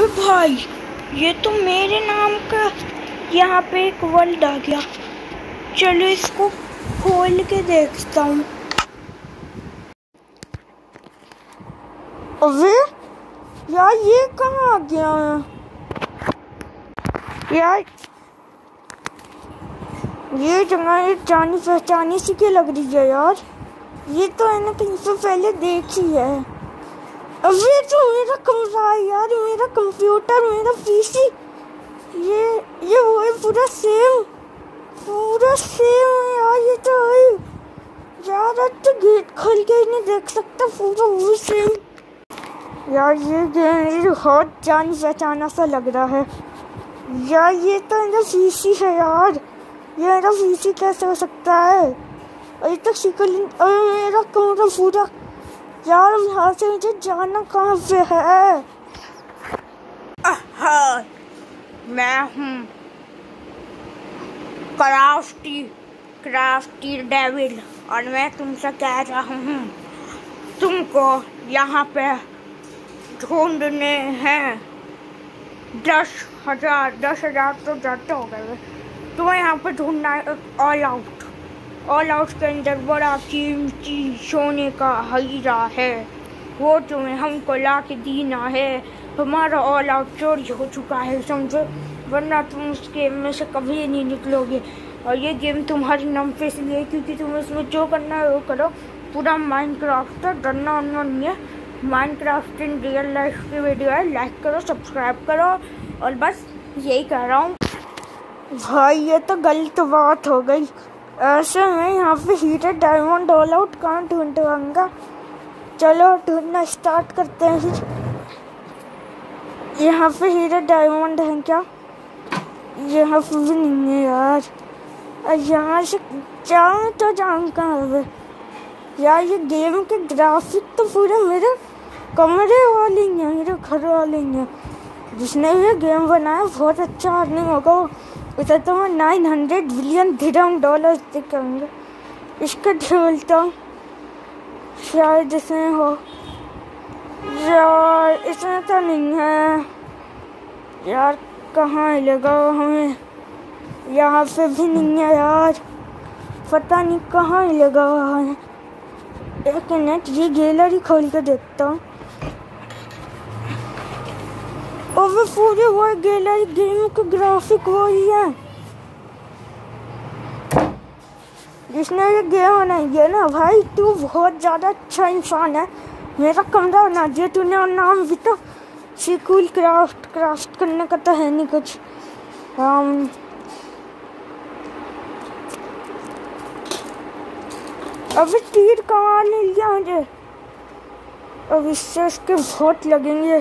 अबे भाई, ये तो मेरे नाम का यहाँ पे एक वर्ल्ड आ गया। चलो इसको खोल के देखता हूँ। अबे, यार ये कहाँ आ गया? है यार, ये जगह जानी पहचानी सी की लग रही है यार? ये तो मैंने कहीं से पहले देखी है। अबे तो मेरा कमरा यार मेरा कंप्यूटर मेरा पीसी ये ये वो है पूरा सेम पूरा सेम है यार ये तो है यार तो गेट खोल के ही नहीं देख सकता, पूरा वो सेम यार, ये गेम बहुत जान पहचाना सा लग रहा है। यार, ये तो मेरा पीसी है यार। ये मेरा पीसी कैसे हो सकता है? अभी तक शिकल अरे मेरा कमरा पूरा यार यहाँ से मुझे जाना कहाँ है? हाँ मैं हूँ क्राफ्टी क्राफ्टी डेविल, और मैं तुमसे कह रहा हूँ, तुमको यहाँ पे ढूँढने हैं। दस हज़ार दस हज़ार तो ज़्यादा हो गए। तुम्हें यहाँ पे ढूंढना है ऑल आउट ऑल आउट के अंदर बड़ा कीमती सोने का हीरा है। वो तुम्हें हमको ला के देना है। हमारा ऑल आउट चोरी हो चुका है, समझो? वरना तुम उस गेम में से कभी नहीं निकलोगे। और ये गेम तुम्हारे नाम पे इसलिए क्योंकि तुम इसमें जो करना है वो करो। पूरा माइंड क्राफ्ट है डरना वरना नहीं है। Minecraft in real life की वीडियो है लाइक करो सब्सक्राइब करो। और बस यही कह रहा हूँ। भाई, ये तो गलत बात हो गई। ऐसे में यहाँ पे हीरे डायमंड ऑल आउट कहाँ ढूंढवाऊँगा चलो ढूंढना स्टार्ट करते हैं यहाँ पे हीरे डायमंड हैं क्या? यहाँ पे भी नहीं है यार। यहाँ से जाऊँ तो जाऊँ कहाँ पे? यार, ये गेम के ग्राफिक तो पूरे मेरे कमरे वाले ही मेरे घर वाले हैं जिसने ये गेम बनाया, बहुत अच्छा आदमी होगा उसे तो मैं नाइन हंड्रेड बिलियन धिरम डॉलर दिखाऊँगा। इसका ढूंढता हूँ शायद इसमें हो। यार इसमें तो नहीं है। यार, कहाँ लगा हमें? यहाँ पे भी नहीं है यार। पता नहीं कहाँ लगा हुआ है। एक मिनट ये गैलरी खोल के देखता हूँ। वो पूरे वो गैलरी गेम के ग्राफिक वही है। जिसने ये गेम बनाई है ना भाई तू बहुत ज़्यादा अच्छा इंसान है। मेरा कमरा बना दिया तूने और नाम भी तो सिकूल क्राफ्ट क्राफ्ट करने का तो है नहीं कुछ। Um, अभी तीर कमा लिया मुझे। अब इससे इसके बहुत लगेंगे।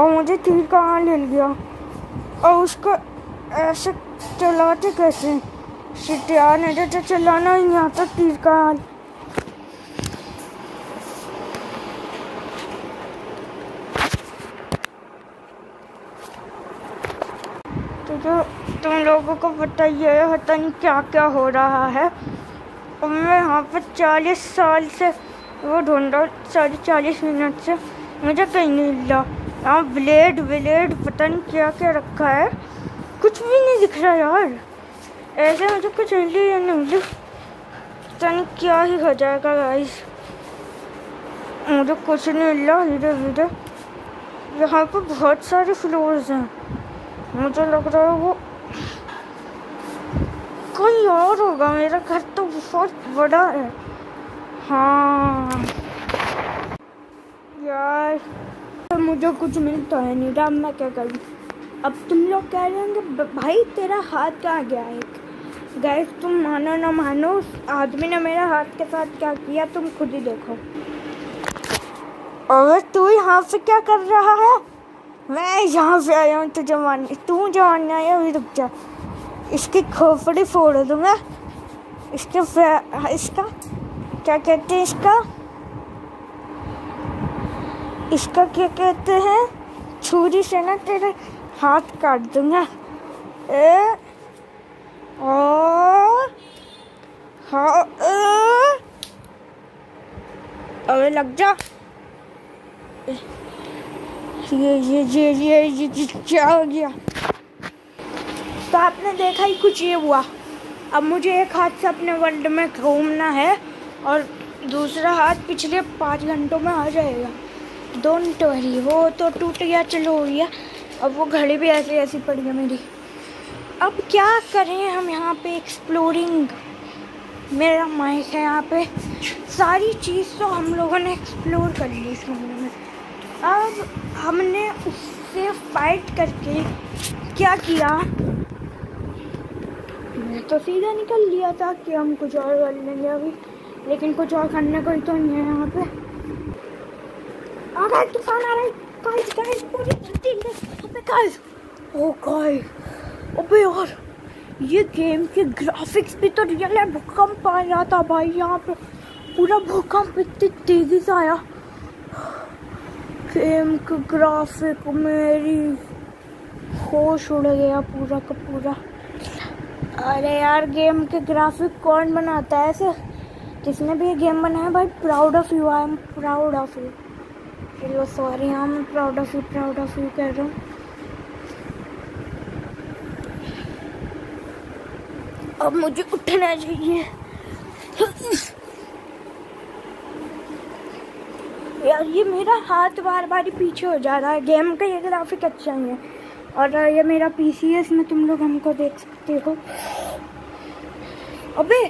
और मुझे तीर कहाँ ले लिया। और उसको ऐसे चलाते कैसे? शिट यार नहीं तो चलाना ही नहीं आता तीर कहाँ तो जो तुम लोगों को पता ही है पता नहीं क्या क्या हो रहा है। और मैं यहाँ पर चालीस साल से, वो ढूंढ रहा साढ़े चालीस मिनट से। मुझे कहीं नहीं मिल। यहाँ ब्लेड ब्लेड पता नहीं क्या क्या रखा है। कुछ भी नहीं दिख रहा यार। ऐसे मुझे कुछ मिली या नहीं पता नहीं क्या ही हो जाएगा गाइस मुझे कुछ नहीं मिल रहा धीरे धीरे यहाँ पर बहुत सारे फ्लोर्स हैं। मुझे लग रहा है वो कोई और होगा। मेरा घर तो बहुत बड़ा है। हाँ। यार तो मुझे कुछ मिलता है नहीं। अब मैं क्या करूँ? अब तुम लोग कह रहे होंगे भाई, तेरा हाथ कहाँ गया एक गैस तुम मानो ना मानो, उस आदमी ने मेरे हाथ के साथ क्या किया, तुम खुद ही देखो। और तू यहाँ से क्या कर रहा है? मैं यहाँ से आया हूँ तुझे मारने। तू जो मारने आया अभी रुक जा। इसकी खोपड़ी फोड़ दूँगा इसके इसका? क्या कहते हैं इसका? इसका क्या कहते हैं? छुरी से ना तेरे हाथ काट दूँगा। ए अबे लग जा। ये ये ये ये ये क्या हो गया? तो आपने देखा ही कुछ ये हुआ। अब मुझे एक हाथ से अपने वर्ल्ड में घूमना है और दूसरा हाथ पिछले पाँच घंटों में आ जाएगा। डोंट वरी वो तो टूट गया, चलो हो गया। अब वो घड़ी भी ऐसी ऐसी पड़ी है मेरी। अब क्या करें हम यहाँ पे एक्सप्लोरिंग मेरा माइक है यहाँ पे। सारी चीज़ तो हम लोगों ने एक्सप्लोर कर ली इस कमरे में। अब हमने उससे फाइट करके क्या किया? मैं तो सीधा निकल लिया था कि हम कुछ और कर लेंगे अभी। लेकिन कुछ और करने को ही तो नहीं है यहाँ पे। आ गया तूफ़ान आ रहा है गाइस गाइस पूरी धरती अबे गाइस ओ गाइस अबे यार ये गेम के ग्राफिक्स भी तो रियल है. भूकंप आ रहा था भाई यहाँ पे. पूरा भूकंप इतनी तेज़ी से आया. गेम का ग्राफिक मेरी होश उड़ गया पूरा का पूरा. अरे यार गेम के ग्राफिक कौन बनाता है ऐसे? जिसने भी ये गेम बनाया? भाई proud of you I am proud of you चलो सॉरी हाँ मैं proud of you proud of you कह रहा हूँ। अब मुझे उठना चाहिए। यार, ये मेरा हाथ बार बार ही पीछे हो जा रहा है। गेम का ये ग्राफिक अच्छा ही है। और ये मेरा पीसी है, इसमें तुम लोग हमको देख सकते हो। अबे!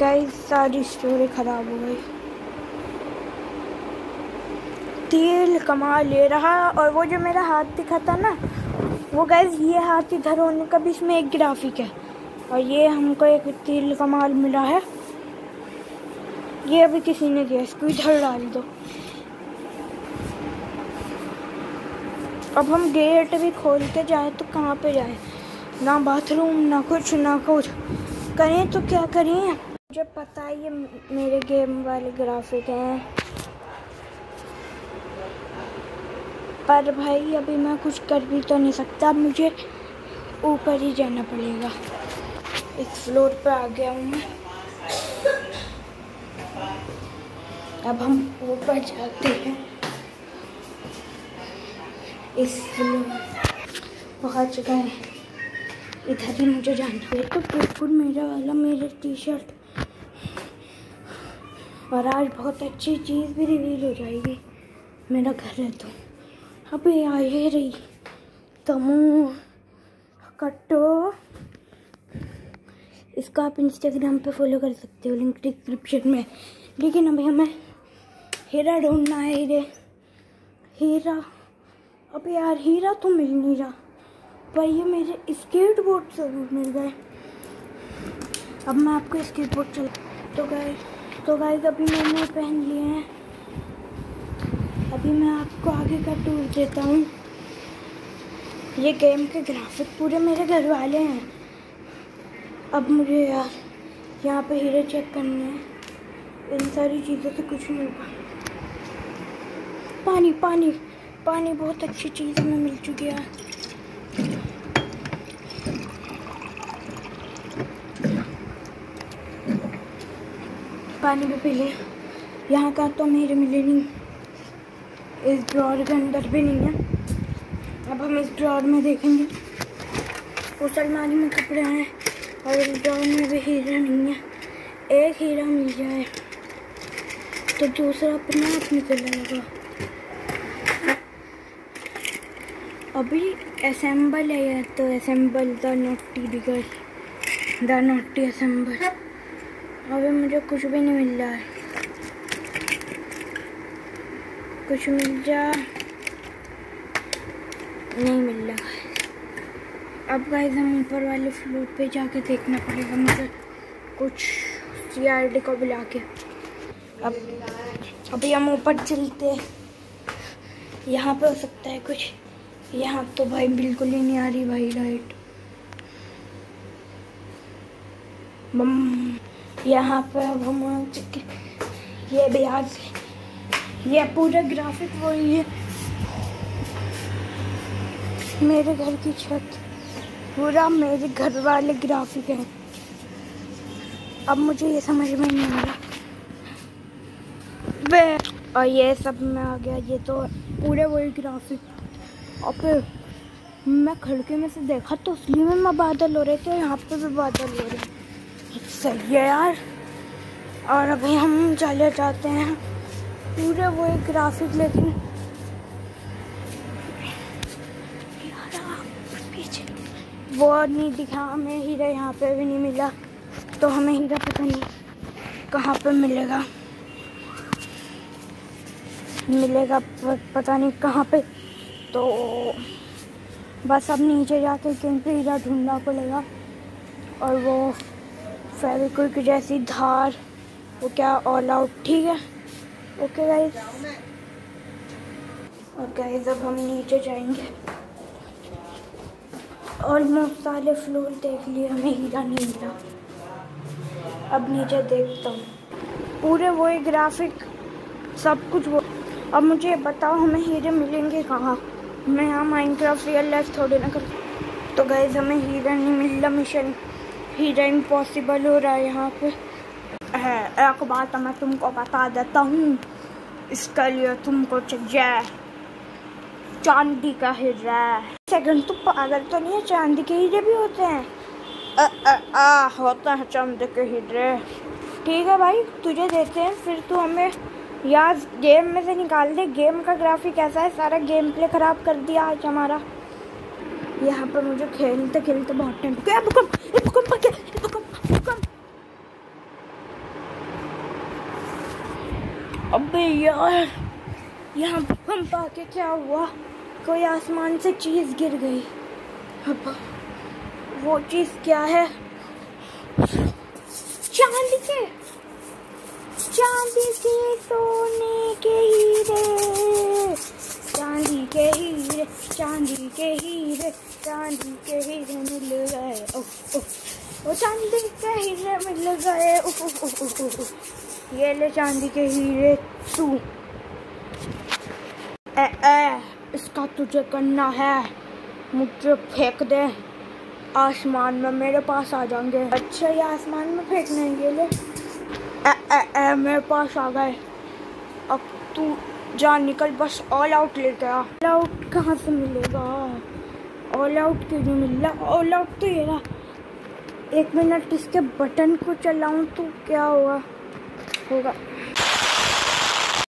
गाइस सारी स्टोरी खराब हो गई। तेल कमा ले रहा और वो जो मेरा हाथ दिखा था ना, वो गैस ये हाथ इधर होने का भी इसमें एक ग्राफिक है। और ये हमको एक तेल कमाल मिला है। ये अभी किसी ने दिया इसको इधर डाल दो। अब हम गेट भी खोलते जाए तो कहाँ पे जाए? ना बाथरूम ना कुछ ना कुछ। करें तो क्या करें? मुझे पता है ये मेरे गेम वाले ग्राफिक हैं। पर भाई, अभी मैं कुछ कर भी तो नहीं सकता। मुझे ऊपर ही जाना पड़ेगा। इस फ्लोर पर आ गया हूँ मैं। अब हम ऊपर जाते हैं। इस फ्लोर पहुँच गए। इधर ही मुझे जाना है। तो बिल्कुल मेरा वाला, मेरे टी शर्ट और आज बहुत अच्छी चीज़ भी रिवील हो जाएगी। मेरा घर है तो। अबे आ ये रही। तमू कट्टो इसको आप इंस्टाग्राम पे फॉलो कर सकते हो लिंक डिस्क्रिप्शन में। लेकिन अभी हमें हीरा ढूंढना है हीरे हीरा। अबे यार, हीरा तो मिल नहीं रहा। पर ये मेरे स्केट बोर्ड ज़रूर मिल गए। अब मैं आपको स्केट बोर्ड चल तो गए तो गाइस अभी मैंने पहन लिए हैं। अभी मैं आपको आगे का टूर देता हूँ। ये गेम के ग्राफिक पूरे मेरे घर वाले हैं। अब मुझे यार यहाँ पे हीरे चेक करने हैं। इन सारी चीज़ों से कुछ नहीं होगा। पानी पानी पानी बहुत अच्छी चीज़ हमें मिल चुकी है। पानी भी पी लिया यहाँ का तो मेरे मिले नहीं। इस ड्रॉर के अंदर भी नहीं है। अब हम इस ड्रॉर में देखेंगे। उस अलमारी में कपड़े हैं और इस ड्रॉर में भी हीरा नहीं है। एक हीरा मिल जाए तो दूसरा अपने आप निकल जाएगा। अभी असेंबल है या तो assemble the naughty digger the naughty assemble अभी मुझे कुछ भी नहीं मिल रहा है। कुछ मिल जा। नहीं मिल रहा। अब गाइस हम ऊपर वाले फ्लोर पे जाके देखना पड़ेगा मुझे कुछ सीआरडी को बुला के। अब, अभी हम ऊपर चलते यहाँ पे हो सकता है कुछ। यहाँ तो भाई बिल्कुल ही नहीं आ रही भाई लाइट यहाँ पे अब हम ये भी आ गए। ये पूरा ग्राफिक वही है। मेरे घर की छत। पूरा मेरे घर वाले ग्राफिक हैं। अब मुझे ये समझ में नहीं आ रहा। वे, और ये सब में आ गया। ये तो पूरे वही ग्राफिक और फिर मैं खिड़की में से देखा तो असली में मैं बादल हो रहे थे यहाँ पे भी बादल हो रहे। सही है यार। और अभी हम चले जाते हैं। पूरे एक ग्राफिक लेकिन वो नहीं दिखा, हमें हीरा यहाँ पे भी नहीं मिला तो हमें हीरा पता नहीं कहाँ पे मिलेगा। मिलेगा पता नहीं कहाँ पे तो बस अब नीचे जाके कहीं पे हीरा ढूंढना पड़ेगा, और वो फेविक्विक की जैसी धार, वो क्या ऑल आउट ठीक है? ओके गाइस और गाइस अब हम नीचे जाएँगे। ऑलमोस्ट सारे फ्लोर देख लिए हमें, हीरा नहीं मिला। अब नीचे देखता हूँ। पूरे वो ग्राफिक सब कुछ वो अब मुझे बताओ, हमें हीरे मिलेंगे कहाँ? मैं यहाँ माइनक्राफ्ट रियल लाइफ थोड़ी ना कर तो गए हमें हीरा नहीं मिल रहा मिशन हीरा इम्पॉसिबल हो रहा है यहाँ पे। है। एक बात मैं तुमको बता देता हूँ। इसके लिए तुमको चाहिए चांदी का हीरा सेकंड तो पागल तो नहीं है? चांदी के हीरे भी होते हैं? आ, आ, आ होता है चांदी के हीरे ठीक है भाई तुझे देते हैं फिर तू हमें यार गेम में से निकाल दे। गेम का ग्राफिक ऐसा है सारा गेम प्ले खराब कर दिया आज हमारा। यहाँ पर मुझे खेलते खेलते बहुत टाइम क्या भूकंप भूकंप क्या भूकंप भूकंप अबे यार, यहाँ भूकंप आके क्या हुआ? कोई आसमान से चीज़ गिर गई। अब वो चीज़ क्या है? चांदी के। चांदी के सोने के हीरे। चांदी के हीरे, चांदी के हीरे, चांदी के हीरे मिल गए। ओ ओ ओ चांदी के हीरे मिल गए। ओ ओ ओ ओ ये ले चांदी के हीरे तू। ए ए इसका तुझे करना है। मुझे फेंक दे। आसमान में मेरे पास आ जाएँगे। अच्छा ये आसमान में फेंकने के लिए ए, ए, ए, मेरे पास आ गए। अब तू जा निकल बस ऑल आउट ले गया ऑल आउट कहाँ से मिलेगा? ऑल आउट क्यों नहीं मिल रहा? ऑल आउट तो ये रहा। एक मिनट इसके बटन को चलाऊं तो क्या होगा होगा